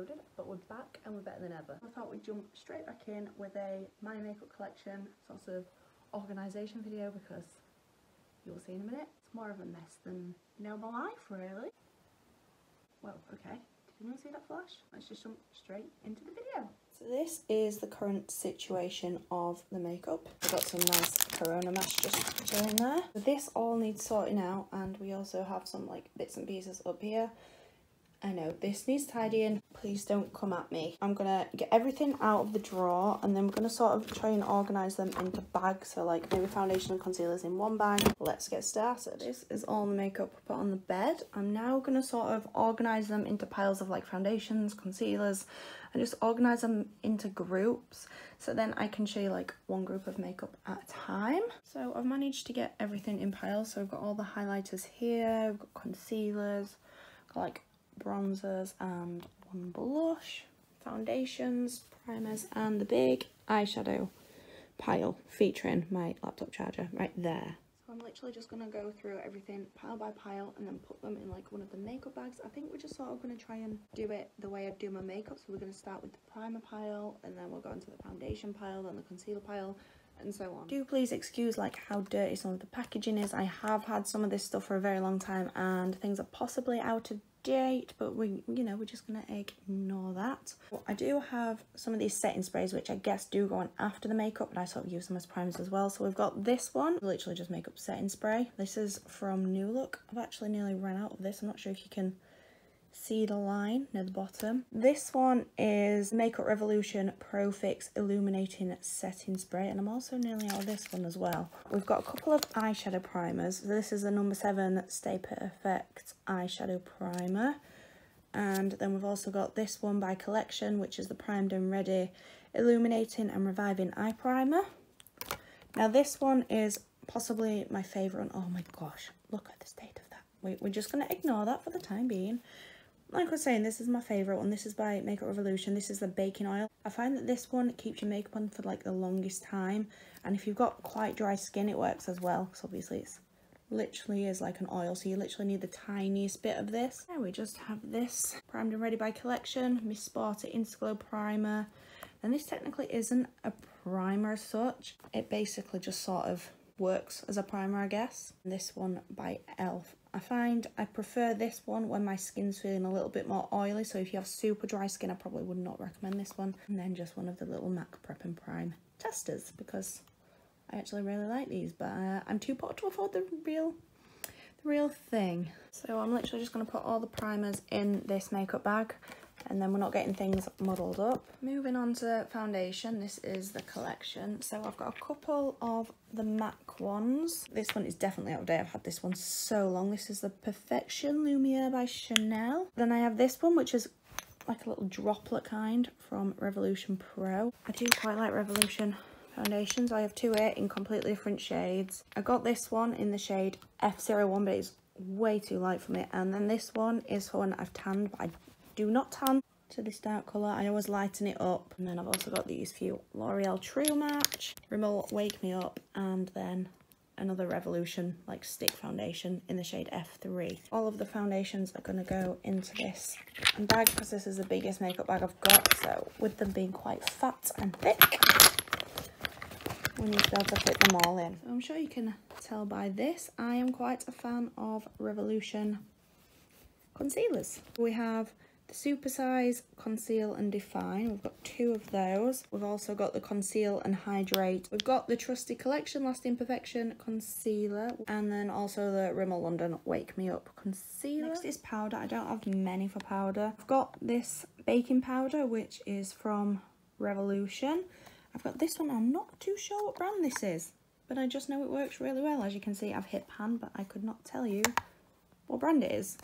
uploaded, but we're back and we're better than ever. I thought we'd jump straight back in with a my makeup collection sort of organisation video because you'll see in a minute. It's more of a mess than you know my life really. Well, okay. Did anyone see that flash? Let's just jump straight into the video. So this is the current situation of the makeup. I've got some nice corona mask just chilling there. This all needs sorting out and we also have some like bits and pieces up here. I know this needs tidying. Please don't come at me. I'm gonna get everything out of the drawer and then we're gonna sort of try and organize them into bags. So like maybe foundation and concealers in one bag. Let's get started. This is all the makeup put on the bed. I'm now gonna sort of organize them into piles of like foundations, concealers, and just organize them into groups so then I can show you like one group of makeup at a time. So I've managed to get everything in piles. So I've got all the highlighters here, I've got concealers, got like bronzers and one blush, foundations, primers and the big eyeshadow pile featuring my laptop charger right there. So I'm literally just going to go through everything pile by pile and then put them in like one of the makeup bags. I think we're just sort of going to try and do it the way I do my makeup. So we're going to start with the primer pile and then we'll go into the foundation pile, then the concealer pile and so on. Do please excuse like how dirty some of the packaging is. I have had some of this stuff for a very long time and things are possibly out of date but we you know we're just gonna ignore that. I do have some of these setting sprays which i guess do go on after the makeup but i sort of use them as primers as well. So we've got this one literally just makeup setting spray. This is from new look. I've actually nearly run out of this. I'm not sure if you can see the line near the bottom. This one is Makeup Revolution Pro Fix Illuminating Setting Spray and I'm also nearly out of this one as well. We've got a couple of eyeshadow primers. So this is the number 7 Stay Perfect eyeshadow primer and then we've also got this one by Collection which is the Primed and Ready Illuminating and Reviving Eye Primer. Now this one is possibly my favourite. Oh my gosh, look at the state of that. We, we're just going to ignore that for the time being like I was saying, this is my favourite one. This is by Makeup Revolution. This is the baking oil. I find that this one keeps your makeup on for like the longest time. And if you've got quite dry skin, it works as well. Because obviously it's literally is like an oil. So you literally need the tiniest bit of this. Now we just have this Primed and Ready by Collection. Miss Sporty Instaglow Primer. And this technically isn't a primer as such. It basically just sort of works as a primer, I guess. This one by e.l.f. I find I prefer this one when my skin's feeling a little bit more oily. So if you have super dry skin, I probably would not recommend this one. And then just one of the little MAC Prep and Prime testers because I actually really like these. But uh, I'm too poor to afford the real the real thing. So I'm literally just going to put all the primers in this makeup bag and then we're not getting things muddled up. Moving on to foundation, this is the collection. So I've got a couple of the MAC ones. This one is definitely out of date. I've had this one so long. This is the Perfection Lumiere by Chanel. Then I have this one, which is like a little droplet kind from Revolution Pro. I do quite like Revolution foundations. I have two here in completely different shades. I got this one in the shade F01, but it's way too light for me. And then this one is for I've tanned, but I do not tan to this dark colour. I always lighten it up. And then I've also got these few L'Oreal True Match, Rimmel Wake Me Up, and then another Revolution like stick foundation in the shade F3. All of the foundations are going to go into this bag because this is the biggest makeup bag I've got. So with them being quite fat and thick, we need to be able to fit them all in. So I'm sure you can tell by this, I am quite a fan of Revolution concealers. We have the Super Size Conceal and Define. We've got two of those. We've also got the Conceal and Hydrate. We've got the Trusty Collection Lasting Perfection Concealer. And then also the Rimmel London Wake Me Up Concealer. Next is powder. I don't have many for powder. I've got this baking powder, which is from Revolution. I've got this one. I'm not too sure what brand this is. But I just know it works really well. As you can see, I've hit pan, but I could not tell you what brand it is.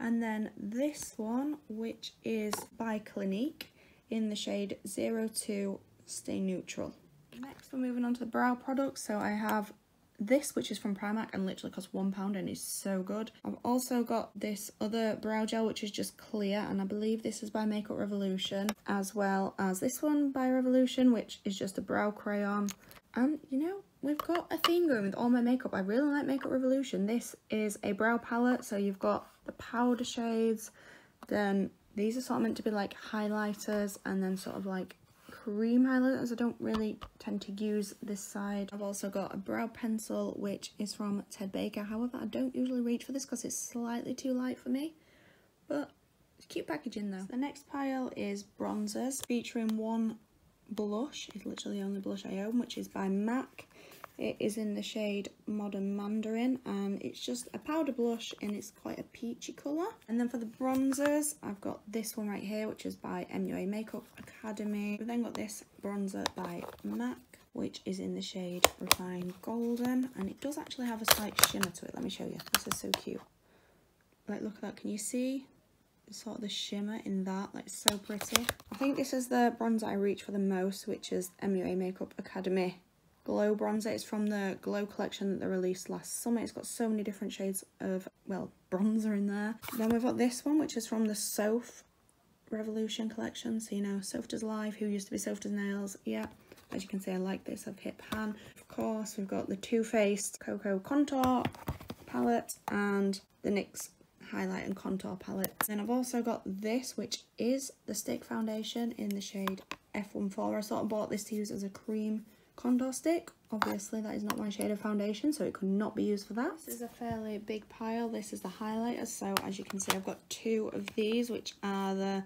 And then this one, which is by Clinique in the shade 02 Stay Neutral. Next, we're moving on to the brow products. So I have this, which is from Primark and literally costs one pound and is so good. I've also got this other brow gel, which is just clear. And I believe this is by Makeup Revolution, as well as this one by Revolution, which is just a brow crayon. And, you know, we've got a theme going with all my makeup. I really like Makeup Revolution. This is a brow palette, so you've got the powder shades, then These are sort of meant to be like highlighters and then sort of like cream highlighters. I don't really tend to use this side. I've also got a brow pencil which is from Ted Baker. However, I don't usually reach for this because it's slightly too light for me. But cute packaging though. So the next pile is bronzers featuring one blush. It's literally the only blush I own which is by MAC. It is in the shade Modern Mandarin and it's just a powder blush and it's quite a peachy colour. And then for the bronzers, I've got this one right here, which is by MUA Makeup Academy. We've then got this bronzer by MAC, which is in the shade Refined Golden. And it does actually have a slight shimmer to it. Let me show you. This is so cute. Like, look at that. Can you see? sort of the shimmer in that like so pretty i think this is the bronzer i reach for the most which is mua makeup academy glow bronzer. It's from the Glow collection that they released last summer. It's got so many different shades of, well, bronzer in there. Then we've got this one, which is from the Soph Revolution collection. So, you know, Soph Does Life, who used to be Soph Does Nails. Yeah, as you can see, I like this. I've hit pan. Of course, we've got the Too Faced Cocoa Contour palette and the NYX highlight and contour palette. Then I've also got this, which is the stick foundation in the shade F14. I sort of bought this to use as a cream contour stick. Obviously that is not my shade of foundation so it could not be used for that. This is a fairly big pile. This is the highlighter so as you can see I've got two of these which are the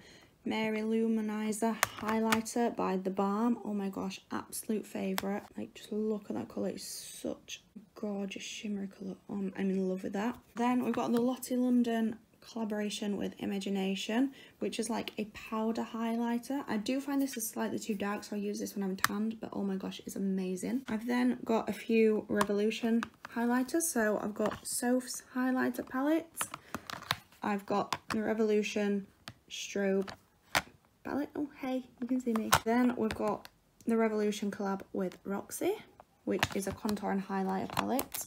Mary-Lou Manizer highlighter by The Balm. Oh my gosh, absolute favourite. Like just look at that colour, it's such a gorgeous shimmery colour. Um, I'm in love with that. Then we've got the Lottie London collaboration with Imogenation, which is like a powder highlighter. I do find this is slightly too dark, so I use this when I'm tanned, but oh my gosh, it's amazing. I've then got a few Revolution highlighters. So I've got Soph's highlighter palette. I've got the Revolution strobe palette. Oh, hey, you can see me. Then we've got the Revolution collab with Roxy, which is a contour and highlighter palette.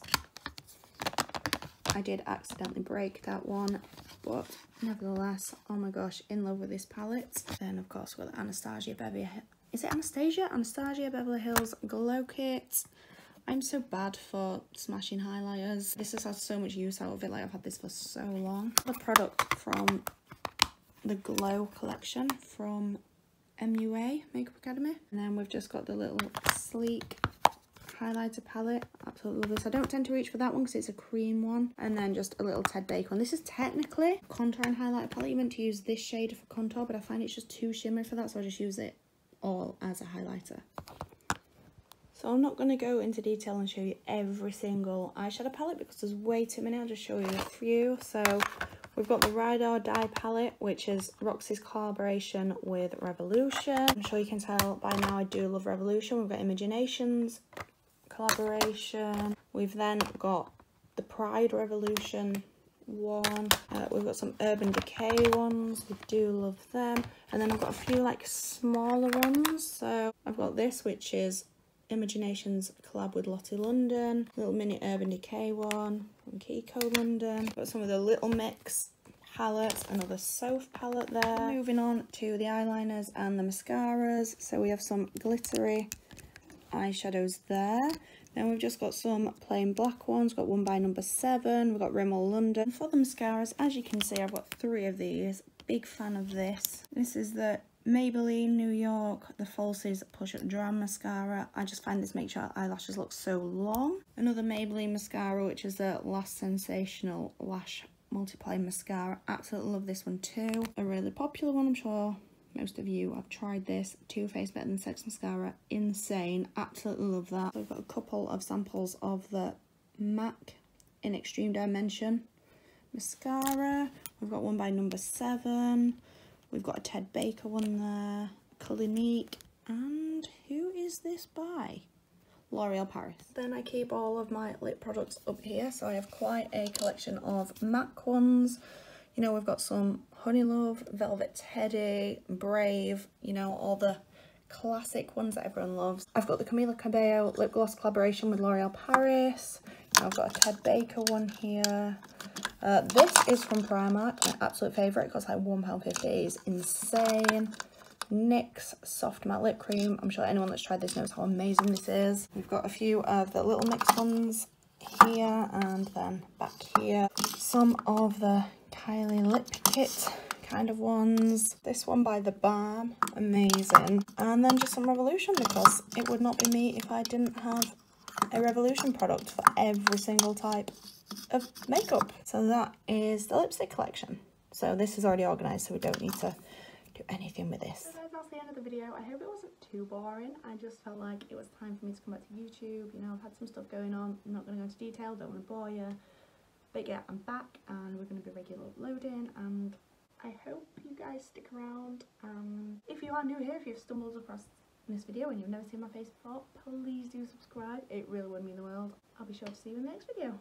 I did accidentally break that one but nevertheless oh my gosh in love with this palette. Then of course we've got anastasia beverly is it anastasia? Anastasia beverly hills glow kit. I'm so bad for smashing highlighters. This has had so much use out of it like i've had this for so long. The product from the glow collection from mua makeup academy. And then we've just got the little sleek highlighter palette. Absolutely love this. I don't tend to reach for that one because it's a cream one. And then just a little Ted Baker one. This is technically contour and highlighter palette. You meant to use this shade for contour, but I find it's just too shimmery for that, so I just use it all as a highlighter. So I'm not going to go into detail and show you every single eyeshadow palette because there's way too many. I'll just show you a few. So we've got the Ride or Die palette, which is Roxy's collaboration with Revolution. I'm sure you can tell by now I do love Revolution. We've got Imogenation's, collaboration. We've then got the Pride Revolution one. Uh, we've got some Urban Decay ones. We do love them. And then I've got a few like smaller ones. So I've got this, which is Imogenation's collab with Lottie London. Little mini Urban Decay one from Kiko London. Got some of the Little Mix palettes, another Soph palette there. Moving on to the eyeliners and the mascaras. So we have some glittery eyeshadows there. Then we've just got some plain black ones. Got one by number seven. We've got Rimmel London. For the mascaras, as you can see, I've got three of these. Big fan of this. This is the Maybelline New York, the Falsies Push Up Drama Mascara. I just find this makes your eyelashes look so long. Another Maybelline mascara, which is the Lash Sensational Lash Multiply Mascara. Absolutely love this one too. A really popular one, I'm sure most of you have tried this Too Faced Better Than Sex Mascara. Insane. Absolutely love that. So I've got a couple of samples of the MAC in Extreme Dimension mascara. We've got one by number seven. We've got a Ted Baker one there. Clinique. And who is this by? L'Oreal Paris. Then I keep all of my lip products up here. So I have quite a collection of MAC ones. You know, we've got some Honey Love, Velvet Teddy, Brave, you know, all the classic ones that everyone loves. I've got the Camila Cabello lip gloss collaboration with L'Oreal Paris. I've got a Ted Baker one here. Uh, this is from Primark, my absolute favourite. It costs like £1.50. It is insane. NYX Soft Matte Lip Cream. I'm sure anyone that's tried this knows how amazing this is. We've got a few of the Little NYX ones here and then back here. Some of the Kylie Lip Kit kind of ones. This one by The Balm, amazing. And then just some Revolution because it would not be me if I didn't have a Revolution product for every single type of makeup. So that is the lipstick collection. So this is already organised so we don't need to do anything with this. So that's the end of the video. I hope it wasn't too boring. I just felt like it was time for me to come back to YouTube. You know, I've had some stuff going on. I'm not going to go into detail, don't want to bore you. But yeah, I'm back and we're going to be regular uploading and I hope you guys stick around. Um, if you are new here, if you've stumbled across this video and you've never seen my face before, please do subscribe. It really would mean the world. I'll be sure to see you in the next video.